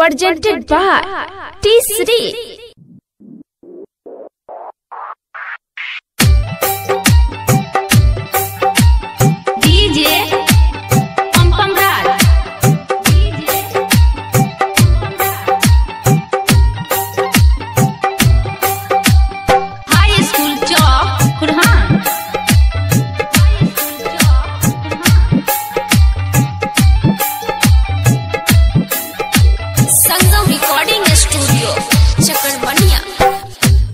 Presented by T Shri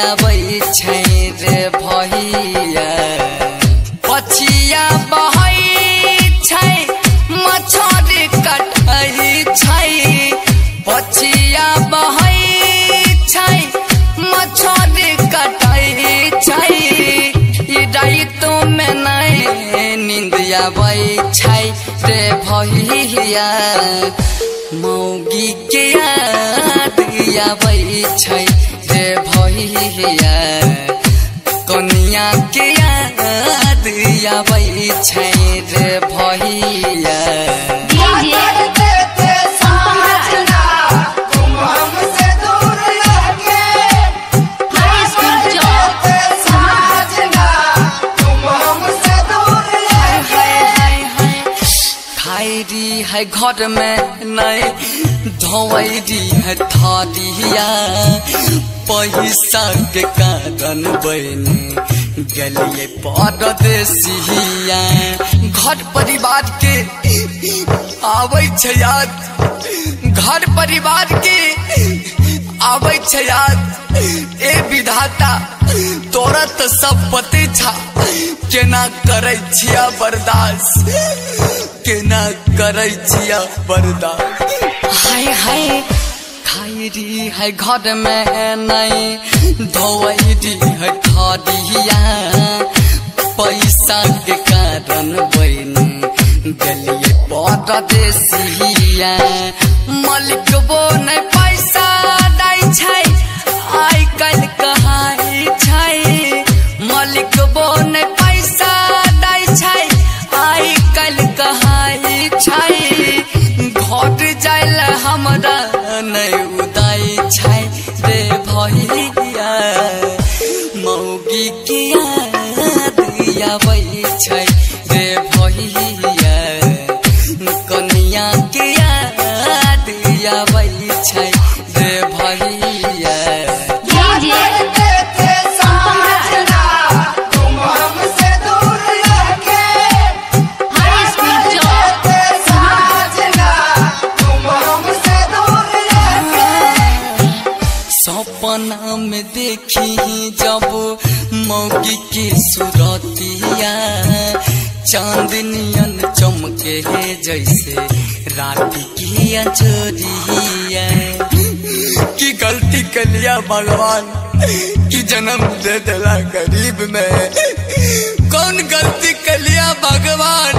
आबै छै रे भैया। पछिया बहै छै मछरी कटाइ छै पछिया बहै छै मछरी कटाइ छै ई राइतो में नै नींद आबै छै रे भैया। मौगी के याद आबै छै भैया कनिया के याद आबई घर में नहीं धोई है थोड़ी या पैसा के कारण बने गलिए परदेसिया घर परिवार के आबै याद, घर परिवार के आबै याद। ए विधाता, तोरा तऽ सब पते छा, केना करै छिया बर्दाश्त? केना करै छिया बर्दाश्त? हाय हाय खाइरी है घर में नहीं धोवैरी है खादिया पैसा के कारण बनी गलिए परदेसिया मलिक बो नहीं पैसा दै छै, आइ काल्हि कहाइ नहीं उदाई छै रे भैया मौगी किया दिया छै रे भैया सपना में देखी जब मौगी के सुरतिया। चांदनियन चमके है जैसे रात की अंजोरिया। की गलती कर लिया भगवान, की जन्म दे दिला गरीब में। कौन गलती कर लिया भगवान,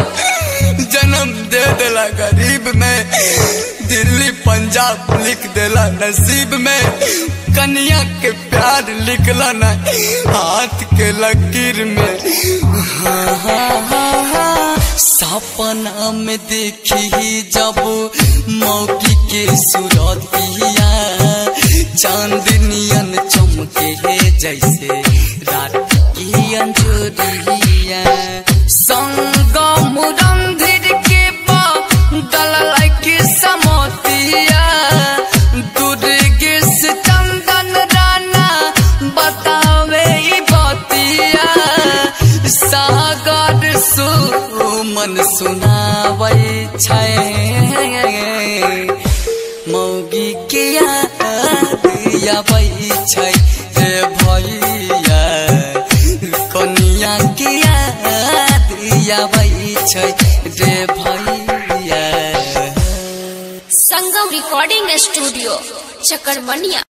जन्म दे दिला गरीब पंजाब लिख देला नसीब में। कन्या के प्यार लिखला न हाथ के लकीर में। सपना में देखी जब मौकी के सुरतिया चांदनियन चमके है जैसे रात की अंजोरिया संगम रंधिर छै। मौगी के आबै छै। रे भैया, कनिया के आबै छै। रे भैया। Sangam recording studio Chakarmaniya.